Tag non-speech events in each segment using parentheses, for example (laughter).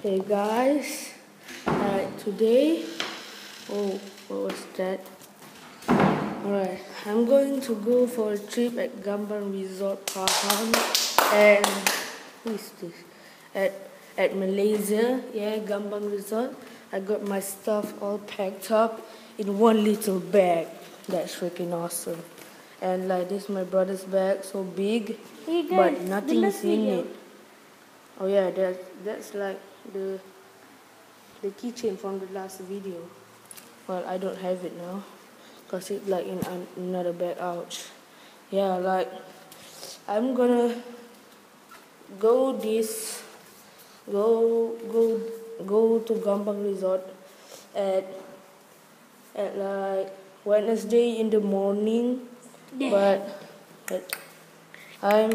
Hey guys, alright, today, oh, what was that? Alright, I'm going to go for a trip at Gambang Resort Pahang and, who is this? At, at Malaysia, yeah, Gambang Resort. I got my stuff all packed up in one little bag. That's freaking awesome. And like this, my brother's bag, so big, Hey guys, but the nothing is in it. Oh yeah, that's that's like the the keychain from the last video. Well, I don't have it now, cause it's like in an, another bag. Ouch. Yeah, like I'm gonna go this, go go go to Gambang Resort at at like Wednesday in the morning, but but I'm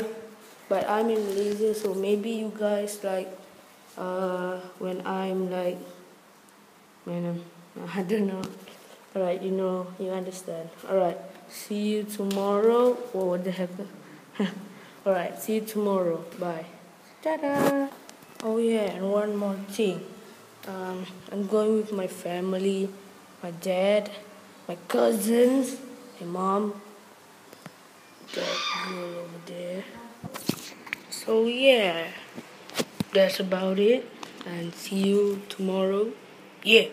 but I'm in Malaysia, so maybe you guys like uh when I'm like I'm, (laughs) I don't know. Alright, you know, you understand. Alright, see you tomorrow. What the heck? (laughs) Alright, see you tomorrow. Bye. Ta-da! Oh yeah, and one more thing. Um, I'm going with my family, my dad, my cousins, my mom, that girl over there. So yeah, that's about it. And see you tomorrow. Yeah.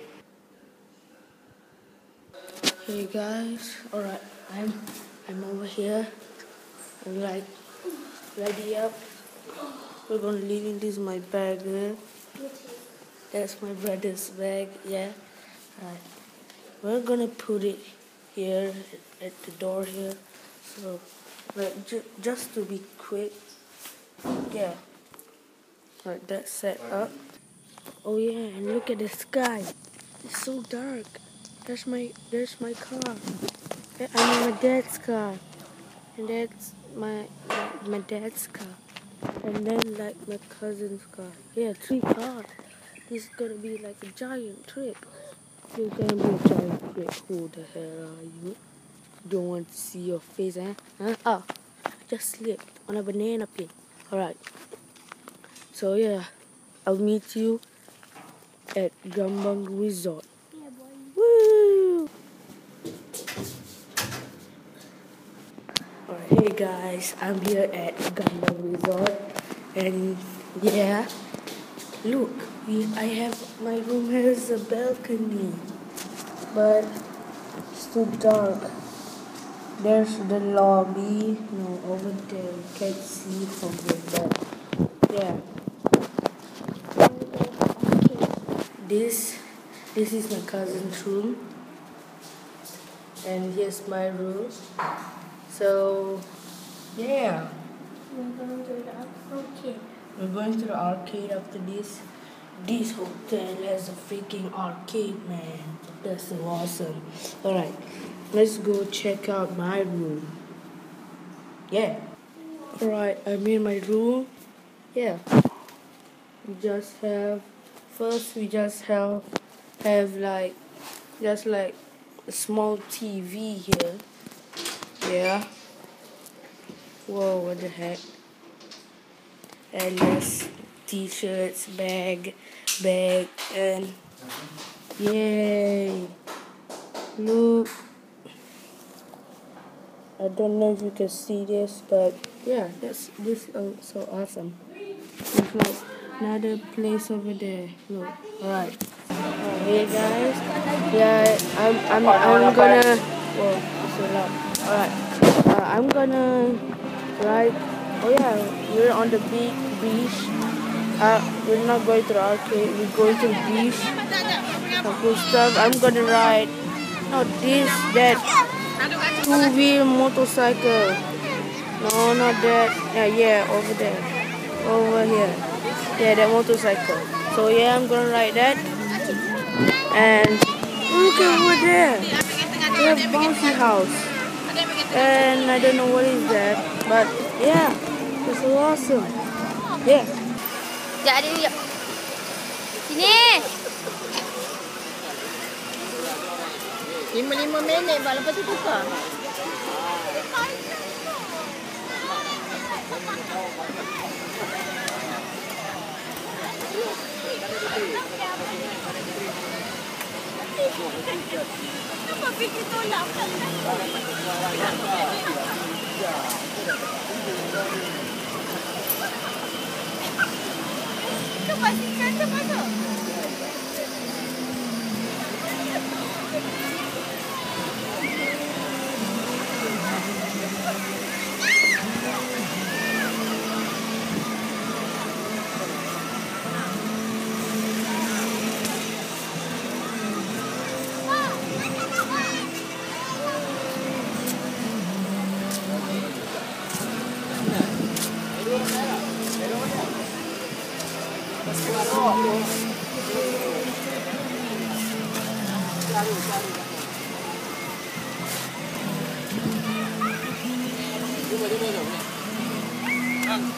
Hey guys, alright, I'm I'm over here. I'm like ready up. We're gonna leave in this my bag there. That's my brother's bag, yeah. Alright. We're gonna put it here at the door here. So like ju- just to be quick. Yeah. Right, that's set up. Oh yeah, and look at the sky. It's so dark. There's my there's my car. I mean my dad's car. And that's my my, dad's car. And then like my cousin's car. Yeah, three cars. This is gonna be like a giant trip. It's gonna be a giant trip. Who the hell are you? Don't want to see your face, eh? Huh? Oh, I just slipped on a banana peel. Alright. So yeah, I'll meet you at Gambang Resort. Yeah, boy. Woo! Alright, hey guys, I'm here at Gambang Resort, and yeah, look, we, I have my room has a balcony, but it's too dark. There's the lobby, no, over there, you can't see from here, but yeah. This, this is my cousin's room, and here's my room. So, yeah, We're going to the okay. we're going to the arcade after this. This hotel has a freaking arcade, man. That's so awesome. Alright, let's go check out my room. Yeah. Alright, I'm in my room. Yeah. We just have, first we just have, have like, just like a small TV here. Yeah. Whoa, what the heck? And there's t-shirts, bag, bag, and yay! Look. I don't know if you can see this, but yeah, that's this is so awesome. Another place over there. Look, alright. Hey guys. Yeah, I'm I'm I'm gonna. Whoa, it's so loud. Alright, uh, I'm gonna ride. Oh yeah, we're on the beach. Beach. Uh, we're not going to the arcade. We're going to the beach. Some cool stuff. I'm gonna ride. Not this, that two-wheel motorcycle. No, not that. Yeah, yeah, over there, over here. Yeah, that motorcycle. So yeah, I'm gonna ride that. And look over there. They have bouncy house. And I don't know what is that, but yeah, it's so awesome. Yeah. Sekejap ada. Sini. Lima-lima minit pak lepas tu tukar. Kenapa pergi tolak? Kepastikan ke mana? Đúng rồi, đúng rồi, đúng rồi. Vâng.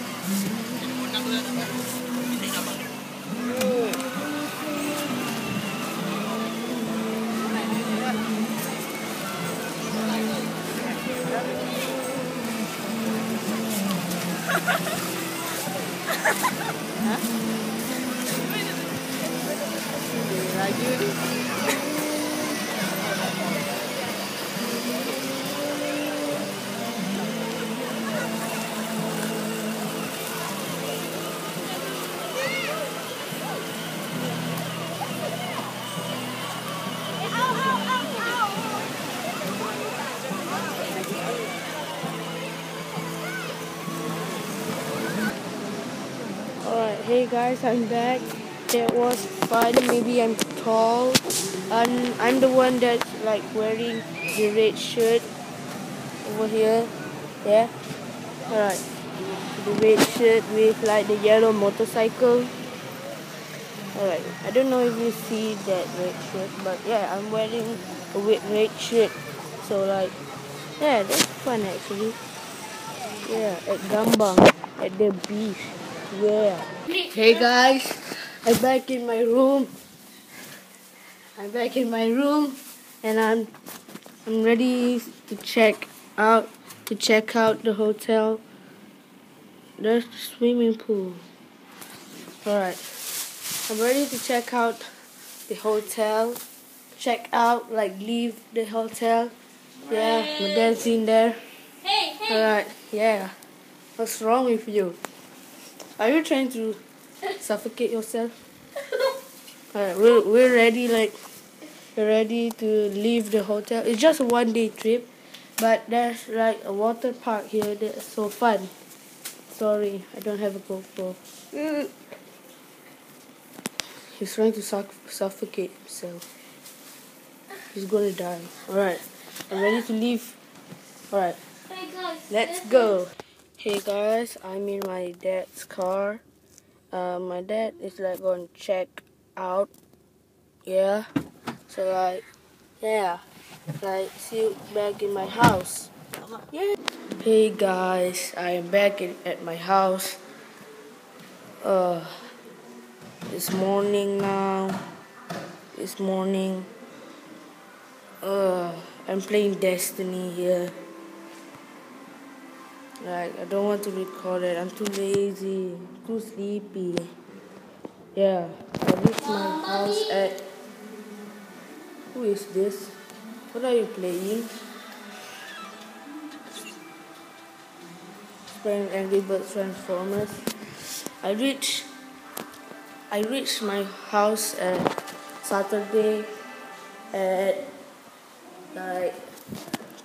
Thì nó muốn năng lên. Mình thích làm bằng Hả? Thì là chưa đi hey guys, I'm back. It was fun. Maybe I'm tall. And I'm the one that's like wearing the red shirt over here. Yeah? Alright. The red shirt with like the yellow motorcycle. Alright. I don't know if you see that red shirt, but yeah, I'm wearing a red red shirt. So like, yeah, that's fun actually. Yeah, at Gambang, at the beach. Yeah. Hey guys, I'm back in my room. I'm back in my room, and I'm I'm ready to check out to check out the hotel. There's the swimming pool. Alright. I'm ready to check out the hotel. Check out, like leave the hotel. Yeah, dad's dancing there. Hey, hey. Alright, yeah. What's wrong with you? Are you trying to suffocate yourself? Alright, we're, we're ready, like, we're ready to leave the hotel. It's just a one day trip, but there's like a water park here that's so fun. Sorry, I don't have a GoPro. He's trying to suff- suffocate himself. He's gonna die. Alright, I'm ready to leave. Alright. Let's go. Hey guys, I'm in my dad's car. Uh, my dad is like going to check out. Yeah. So like, yeah. Like, see you back in my house. Yeah. Hey guys, I am back in, at my house. Uh, it's morning now. It's morning. Uh, I'm playing Destiny here. Like, I don't want to record it. I'm too lazy, too sleepy. Yeah, I reached my house at. Who is this? What are you playing? Playing Angry Birds Transformers. I reached. I reached my house at Saturday at like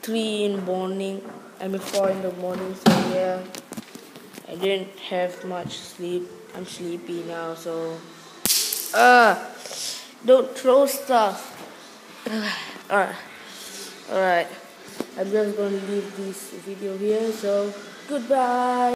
three in the morning. Mean four in the morning. So yeah, I didn't have much sleep. I'm sleepy now. So ah, don't throw stuff. (sighs) Alright, alright. I'm just gonna leave this video here. So goodbye.